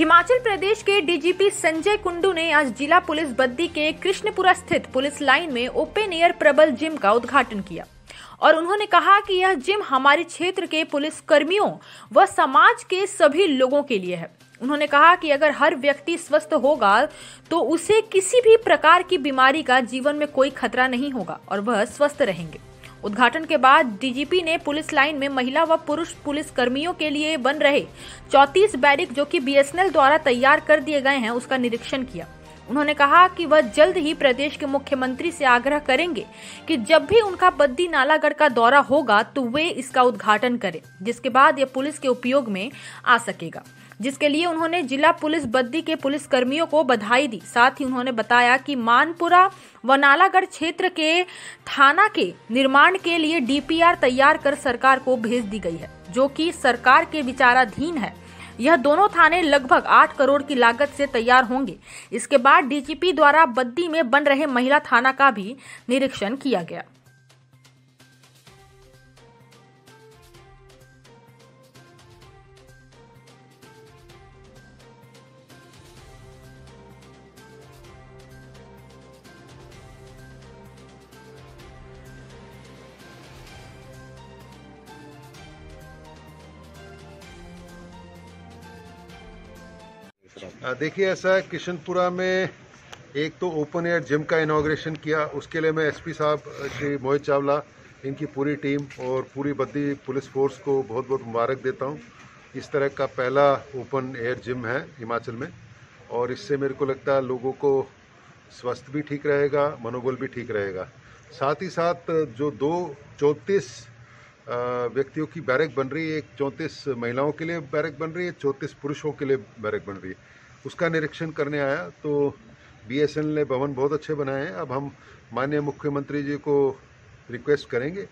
हिमाचल प्रदेश के डीजीपी संजय कुंडू ने आज जिला पुलिस बद्दी के कृष्णपुरा स्थित पुलिस लाइन में ओपन एयर प्रबल जिम का उद्घाटन किया और उन्होंने कहा कि यह जिम हमारे क्षेत्र के पुलिस कर्मियों व समाज के सभी लोगों के लिए है। उन्होंने कहा कि अगर हर व्यक्ति स्वस्थ होगा तो उसे किसी भी प्रकार की बीमारी का जीवन में कोई खतरा नहीं होगा और वह स्वस्थ रहेंगे। उद्घाटन के बाद डीजीपी ने पुलिस लाइन में महिला व पुरुष पुलिस कर्मियों के लिए बन रहे चौतीस बैरिक जो कि बीएसएनएल द्वारा तैयार कर दिए गए हैं, उसका निरीक्षण किया। उन्होंने कहा कि वह जल्द ही प्रदेश के मुख्यमंत्री से आग्रह करेंगे कि जब भी उनका बद्दी नालागढ़ का दौरा होगा तो वे इसका उद्घाटन करें, जिसके बाद यह पुलिस के उपयोग में आ सकेगा। जिसके लिए उन्होंने जिला पुलिस बद्दी के पुलिस कर्मियों को बधाई दी। साथ ही उन्होंने बताया कि मानपुरा व नालागढ़ क्षेत्र के थाना के निर्माण के लिए डीपीआर तैयार कर सरकार को भेज दी गई है, जो कि सरकार के विचाराधीन है। यह दोनों थाने लगभग आठ करोड़ की लागत से तैयार होंगे। इसके बाद डीजीपी द्वारा बद्दी में बन रहे महिला थाना का भी निरीक्षण किया गया। देखिए, ऐसा है, किशनपुरा में एक तो ओपन एयर जिम का इनाग्रेशन किया, उसके लिए मैं एसपी साहब श्री मोहित चावला, इनकी पूरी टीम और पूरी बद्दी पुलिस फोर्स को बहुत बहुत मुबारक देता हूँ। इस तरह का पहला ओपन एयर जिम है हिमाचल में और इससे मेरे को लगता है लोगों को स्वास्थ्य भी ठीक रहेगा, मनोबल भी ठीक रहेगा। साथ ही साथ, जो दो चौंतीस व्यक्तियों की बैरक बन रही है। एक चौंतीस महिलाओं के लिए बैरक बन रही है, चौंतीस पुरुषों के लिए बैरक बन रही है। उसका निरीक्षण करने आया तो बी ने भवन बहुत अच्छे बनाए हैं। अब हम माननीय मुख्यमंत्री जी को रिक्वेस्ट करेंगे,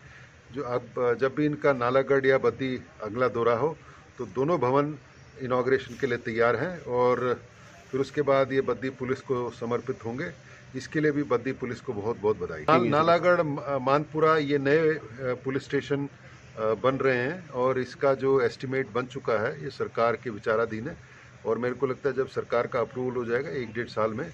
जो अब जब भी इनका नालागढ़ या बद्दी अगला दौरा हो तो दोनों भवन इनाग्रेशन के लिए तैयार हैं और फिर उसके बाद ये बद्दी पुलिस को समर्पित होंगे। इसके लिए भी बद्दी पुलिस को बहुत बहुत बधाई। नालागढ़ मानपुरा ये नए पुलिस स्टेशन बन रहे हैं और इसका जो एस्टिमेट बन चुका है ये सरकार के विचाराधीन है और मेरे को लगता है जब सरकार का अप्रूवल हो जाएगा एक डेढ़ साल में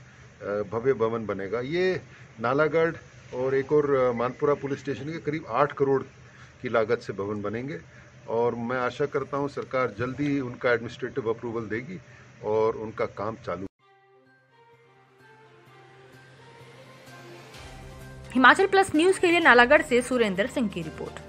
भव्य भवन बनेगा। ये नालागढ़ और एक और मानपुरा पुलिस स्टेशन के करीब आठ करोड़ की लागत से भवन बनेंगे और मैं आशा करता हूँ सरकार जल्दी उनका एडमिनिस्ट्रेटिव अप्रूवल देगी। और उनका काम चालू। हिमाचल प्लस न्यूज़ के लिए नालागढ़ से सुरेंद्र सिंह की रिपोर्ट।